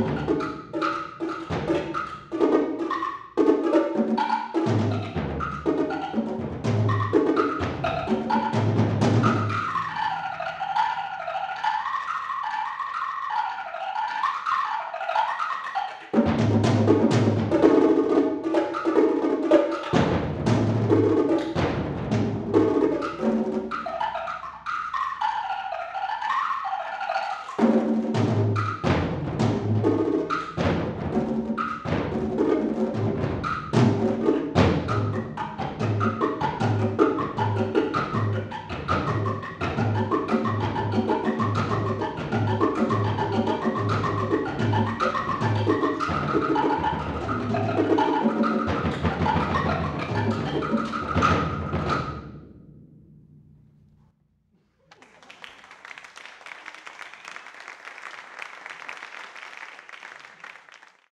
ん?